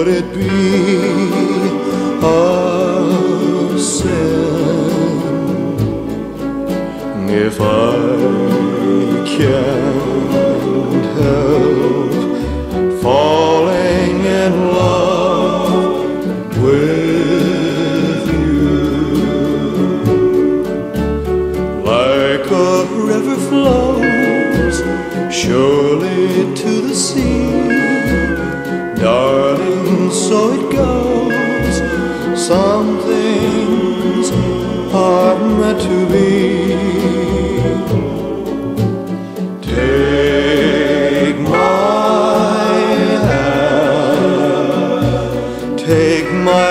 Would it be a sin if I can't help falling in love with you? Like a river flows surely to Some things are meant to be. Take my hand, take my